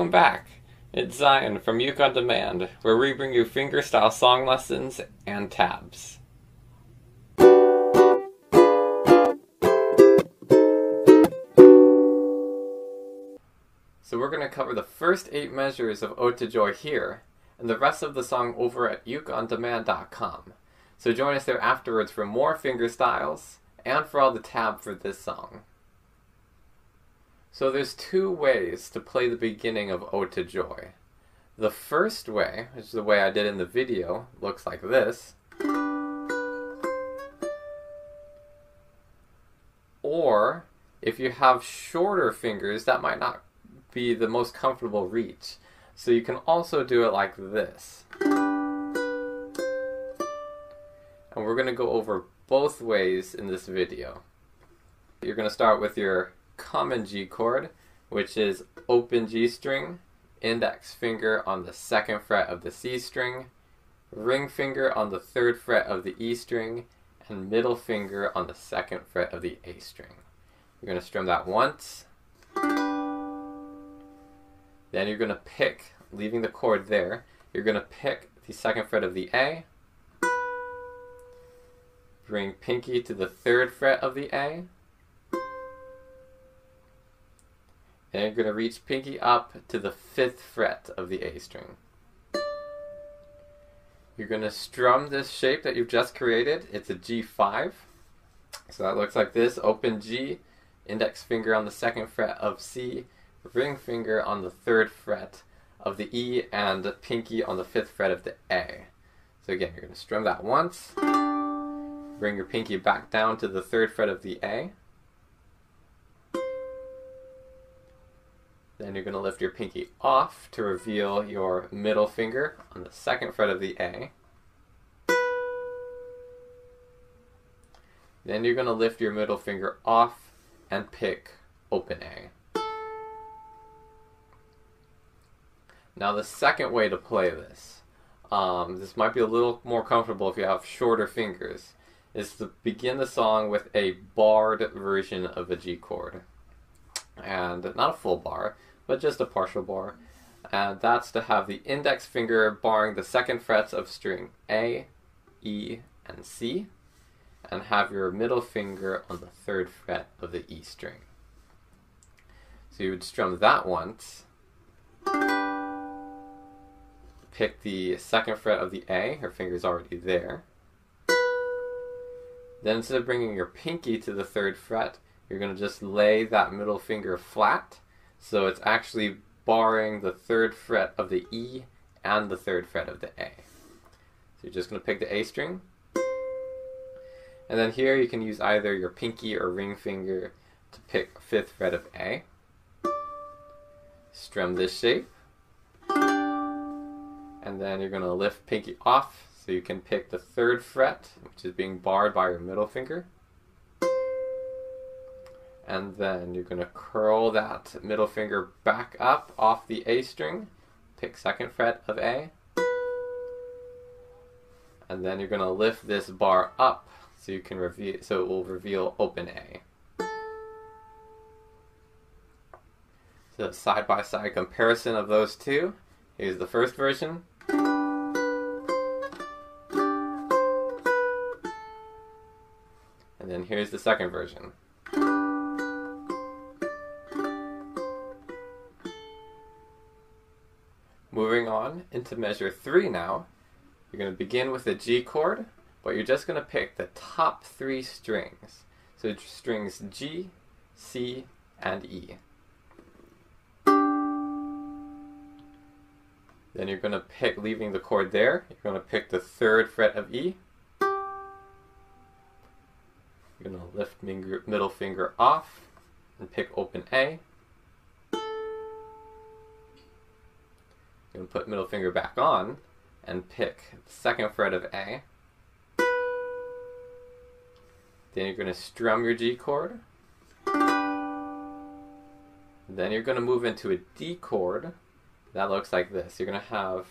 Welcome back. It's Zion from Uke on Demand, where we bring you fingerstyle song lessons and tabs. So we're going to cover the first eight measures of Ode to Joy here, and the rest of the song over at ukeondemand.com. So join us there afterwards for more fingerstyles and for all the tab for this song. So there's two ways to play the beginning of Ode to Joy. The first way, which is the way I did in the video, looks like this. Or, if you have shorter fingers, that might not be the most comfortable reach. So you can also do it like this. And we're going to go over both ways in this video. You're going to start with your common G chord, which is open G string, index finger on the second fret of the C string, ring finger on the third fret of the E string, and middle finger on the second fret of the A string. You're going to strum that once. Then you're going to pick, leaving the chord there, you're going to pick the second fret of the A, bring pinky to the third fret of the A, And you're going to reach pinky up to the fifth fret of the A string. You're going to strum this shape that you've just created. It's a G5. So that looks like this. Open G, index finger on the second fret of C, ring finger on the third fret of the E, and pinky on the fifth fret of the A. So again, you're going to strum that once. Bring your pinky back down to the third fret of the A. Then you're going to lift your pinky off to reveal your middle finger on the second fret of the A. Then you're going to lift your middle finger off and pick open A. Now the second way to play this, um, this might be a little more comfortable if you have shorter fingers, is to begin the song with a barred version of a G chord. And not a full bar, but just a partial bar. And that's to have the index finger barring the second frets of string A, E, and C, and have your middle finger on the third fret of the E string. So you would strum that once, pick the second fret of the A, her finger's already there. Then instead of bringing your pinky to the third fret, you're going to just lay that middle finger flat so it's actually barring the third fret of the E and the third fret of the A. So you're just going to pick the A string. And then here you can use either your pinky or ring finger to pick fifth fret of A. Strum this shape. And then you're going to lift pinky off so you can pick the third fret, which is being barred by your middle finger and then you're going to curl that middle finger back up off the A string, pick second fret of A, and then you're going to lift this bar up so you can reveal so it will reveal open A. So side by side comparison of those two. Here's the first version. And then here's the second version. Moving on into measure three now, you're going to begin with a G chord, but you're just going to pick the top three strings. So strings G, C, and E. Then you're going to pick, leaving the chord there, you're going to pick the third fret of E. You're going to lift middle finger off and pick open A. You're going to put middle finger back on and pick the second fret of A. Then you're going to strum your G chord. Then you're going to move into a D chord. That looks like this. You're going to have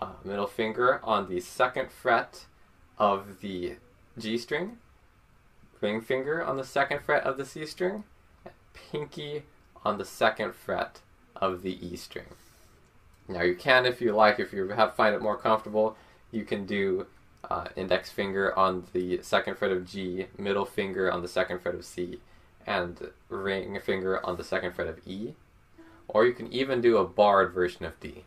a middle finger on the second fret of the G string, ring finger on the second fret of the C string, and pinky on the second fret of the E string. Now you can, if you like, if you have find it more comfortable, you can do uh, index finger on the second fret of G, middle finger on the second fret of C, and ring finger on the second fret of E. Or you can even do a barred version of D.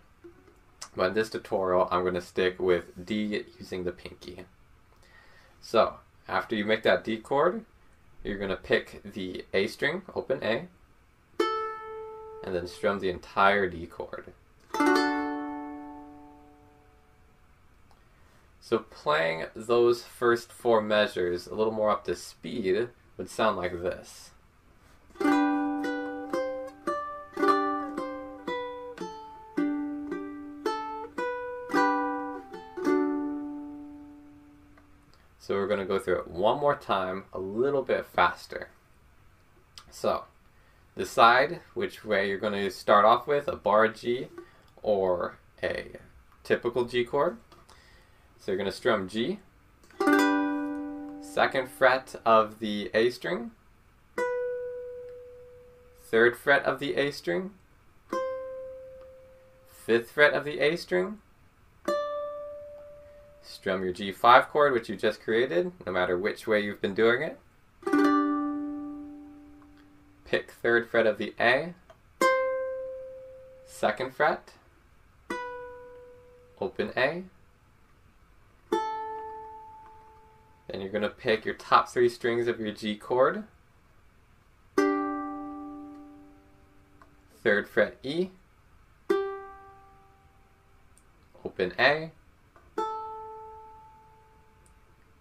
But in this tutorial, I'm going to stick with D using the pinky. So, after you make that D chord, you're going to pick the A string, open A, and then strum the entire D chord. So playing those first four measures a little more up to speed would sound like this. So we're going to go through it one more time, a little bit faster. So, decide which way you're going to start off with, a bar G or a typical G chord. So you're going to strum G, second fret of the A string, third fret of the A string, fifth fret of the A string, strum your G5 chord, which you just created, no matter which way you've been doing it. Pick third fret of the A, second fret, open A, Then you're going to pick your top three strings of your G chord. Third fret E. Open A.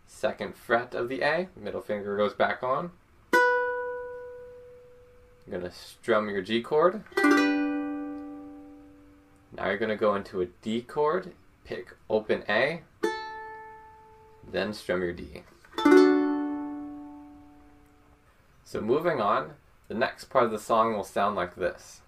Second fret of the A, middle finger goes back on. You're going to strum your G chord. Now you're going to go into a D chord, pick open A, then strum your D. So moving on, the next part of the song will sound like this.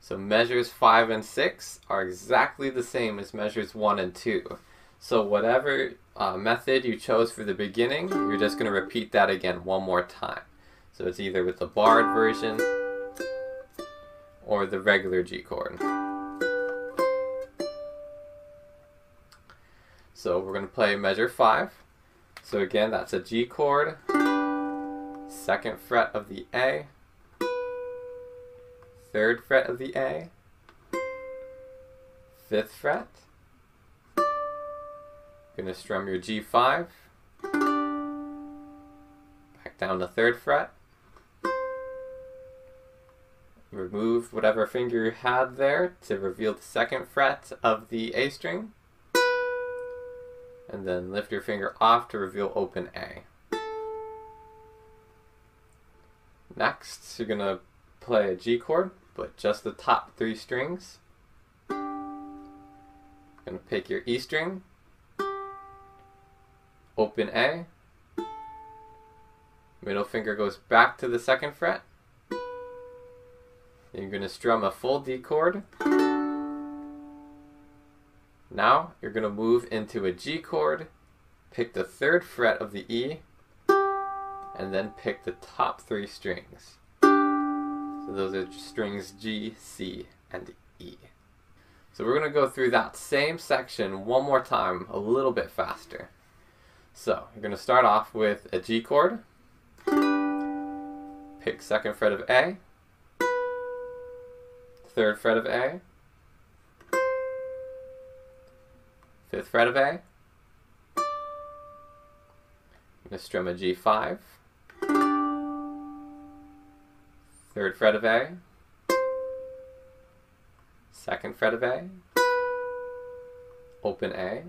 So measures 5 and 6 are exactly the same as measures 1 and 2. So whatever uh, method you chose for the beginning, you're just going to repeat that again one more time. So it's either with the barred version or the regular G chord. So we're going to play measure 5. So again, that's a G chord, second fret of the A, third fret of the A, fifth fret, Gonna strum your G5. Back down to third fret. Remove whatever finger you had there to reveal the second fret of the A string. And then lift your finger off to reveal open A. Next, you're gonna play a G chord, but just the top three strings. Gonna pick your E string, open A. Middle finger goes back to the second fret. You're going to strum a full D chord. Now you're going to move into a G chord, pick the third fret of the E, and then pick the top three strings. So those are strings G, C, and E. So we're going to go through that same section one more time, a little bit faster. So you're going to start off with a G chord, pick second fret of A, third fret of A, fifth fret of A, I'm going to strum a G5, third fret of A, second fret of A, open A,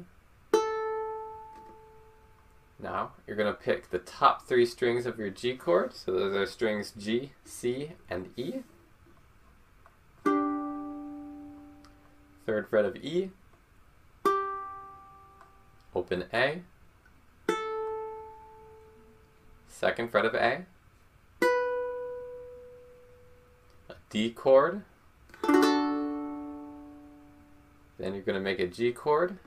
now you're going to pick the top three strings of your G chord. So those are strings G, C, and E. Third fret of E. Open A. Second fret of A. A D chord. Then you're going to make a G chord,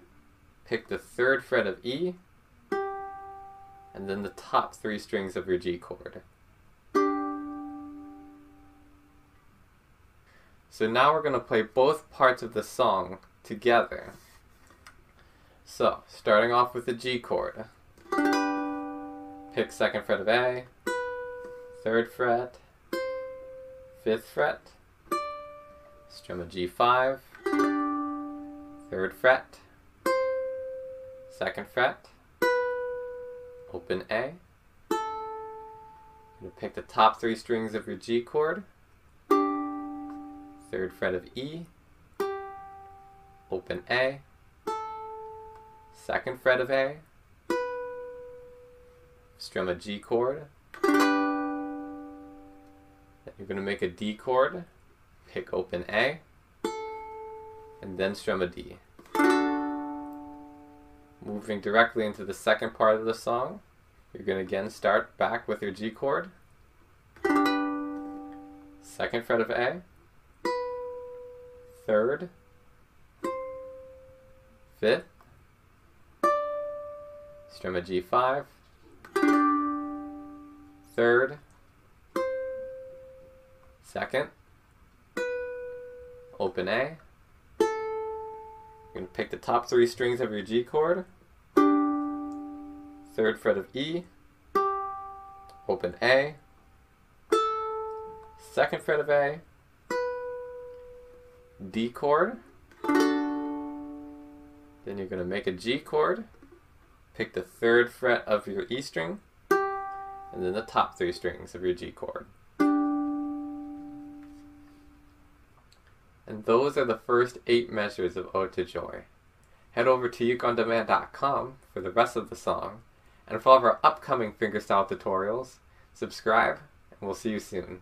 pick the third fret of E, and then the top three strings of your G chord. So now we're going to play both parts of the song together. So, starting off with the G chord. Pick second fret of A, third fret, fifth fret, strum a G5, third fret, second fret, open A. You're going to pick the top three strings of your G chord, third fret of E, open A, second fret of A, strum a G chord, then you're going to make a D chord, pick open A, and then strum a D. Moving directly into the second part of the song, you're going to again start back with your G chord, second fret of A, third, fifth, strum a G5, third, second, open A. You're going to pick the top three strings of your G chord, third fret of E, open A, second fret of A, D chord, then you're going to make a G chord, pick the third fret of your E string, and then the top three strings of your G chord. And those are the first eight measures of Ode to Joy. Head over to ukeondemand.com for the rest of the song, and for all of our upcoming fingerstyle tutorials, subscribe, and we'll see you soon.